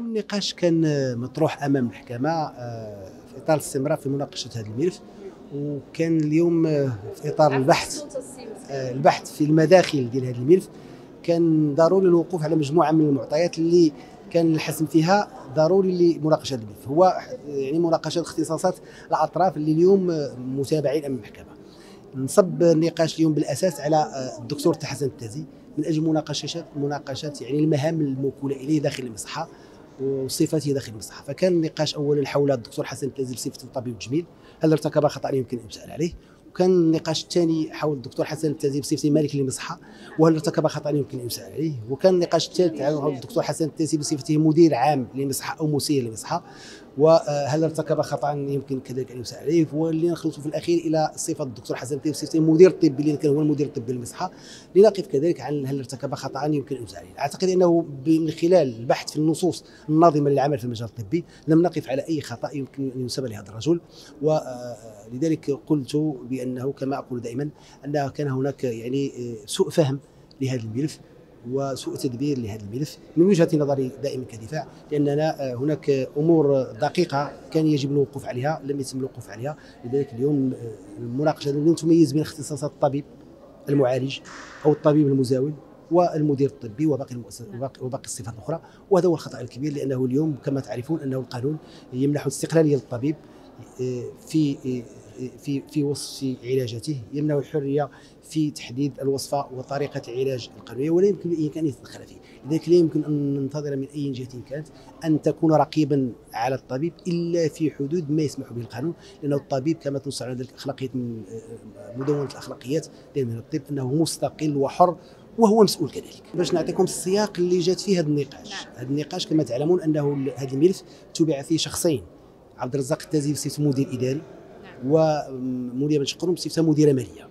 النقاش كان مطروح أمام المحكمه آه، في إطار الاستمرار في مناقشة هذا الملف وكان اليوم آه، في إطار البحث آه، البحث في المداخل ديال هذا الملف كان ضروري الوقوف على مجموعة من المعطيات اللي كان الحسم فيها ضروري لمناقشة الملف. هو يعني مناقشة اختصاصات الأطراف اللي اليوم متابعين أمام المحكمه نصب النقاش اليوم بالأساس على الدكتور تحسن التازي من أجل مناقشة مناقشة يعني المهام الموكولة إليه داخل المصحة. وصفاته داخل المصحه فكان النقاش اولا حول الدكتور حسن التازي بصفته طبيب تجميل. هل ارتكب خطأ يمكن ان يسال عليه. وكان النقاش الثاني حول الدكتور حسن التازي بصفته مالك للمصحة وهل ارتكب خطأ يمكن يسال عليه. وكان النقاش الثالث حول الدكتور حسن التازي بصفته مدير عام للمصحه أو مسير للمصحه وهل ارتكب خطأ يمكن كذلك أن يسال عليه؟ واللي نخلص في الأخير إلى صفة الدكتور حسن التازي بصفته مدير طبي اللي كان هو المدير الطبي للمصحة. لنقف كذلك عن هل ارتكب خطأ يمكن أن يسال عليه. أعتقد إنه من خلال البحث في النصوص الناظمة للعمل في المجال الطبي لم نقف على أي خطأ يمكن أن ينسب لهذا الرجل. ولذلك قلت بأنه كما أقول دائما ان كان هناك يعني سوء فهم لهذا الملف. وسوء تدبير لهذا الملف من وجهة نظري دائما كدفاع لأننا آه، هناك أمور دقيقة كان يجب الوقوف عليها لم يتم الوقوف عليها لذلك اليوم آه، المناقشة اليوم تميز بين اختصاصات الطبيب المعالج أو الطبيب المزاول والمدير الطبي وباقي وباقي, وباقي الصفات الأخرى. وهذا هو الخطأ الكبير لأنه اليوم كما تعرفون أنه القانون يمنح استقلالية للطبيب آه، في في في وصف علاجاته يمنع الحرية في تحديد الوصفة وطريقة العلاج القانونيه ولا يمكن لأي كان يتدخل فيه لذلك لا يمكن أن ننتظر من أي جهة كانت أن تكون رقيبا على الطبيب إلا في حدود ما يسمح به القانون لأنه الطبيب كما تنص على ذلك اخلاقيه مدونة الأخلاقيات من الطب إنه مستقل وحر وهو مسؤول كذلك. باش نعطيكم السياق اللي جات فيه هذا النقاش. نعم. هذا النقاش كما تعلمون أنه هذا الملف تبع فيه شخصين عبد الرزاق التازي بصفه مدير اداري وموليه بن شقرون بصفتها مديره مالية.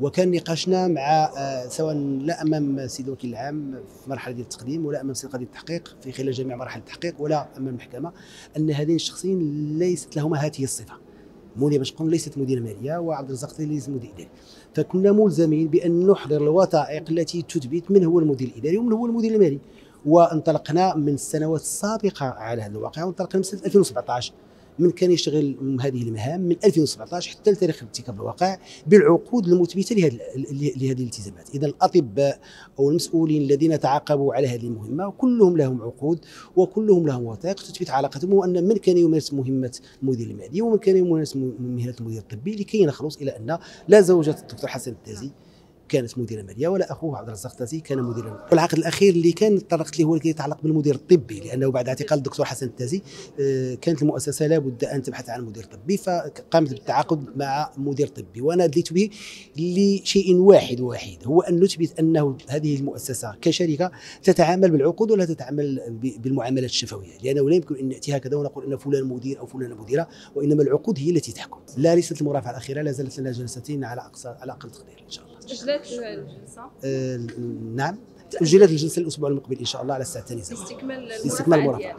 وكان نقاشنا مع آه، سواء لا أمام سيد الوكيل العام في مرحلة ديال التقديم ولا أمام سيد قضيه التحقيق في خلال جميع مراحل التحقيق ولا أمام المحكمة أن هذين الشخصين ليست لهما هذه الصفة. موليه شقرون ليست مديره مالية وعبد الرزاق ليس مدير إداري. فكنا ملزمين بأن نحضر الوثائق التي تثبت من هو المدير الإداري ومن هو المدير المالي. وانطلقنا من السنوات السابقة على هذا الواقع وانطلقنا من سنة 2017 من كان يشتغل هذه المهام من 2017 حتى لتاريخ ارتكاب الواقع بالعقود المثبتة لهذه لهذه الالتزامات. إذا الأطباء أو المسؤولين الذين تعاقبوا على هذه المهمة كلهم لهم عقود وكلهم لهم وثائق تثبت علاقتهم وأن من كان يمارس مهمة المدير المالي ومن كان يمارس مهنة المدير الطبي لكي نخلص إلى أن لا زوجة الدكتور حسن التازي كانت مديره ماليه ولا أخوه عبد الرزاق التازي كان مديرا والعقد الأخير اللي كان طرقت له هو اللي يتعلق بالمدير الطبي لأنه بعد اعتقال الدكتور حسن التازي آه، كانت المؤسسة لابد أن تبحث عن مدير طبي فقامت بالتعاقد مع مدير طبي. وأنا ادليت به لشيء واحد وحيد هو أن نثبت أنه هذه المؤسسة كشركة تتعامل بالعقود ولا تتعامل بالمعاملات الشفوية. لأنه لا يمكن أن نأتي هكذا ونقول أن فلان مدير أو فلان مديرة وإنما العقود هي التي تحكم. لا ليست المرافعه الأخيرة لا زالت لنا جلستين على أقصى على أقل تقدير إن شاء الله. أجلت الجلسة؟ آه نعم. أجلت الجلسة الأسبوع المقبل إن شاء الله على الساعة الثانية. استكمال استكمال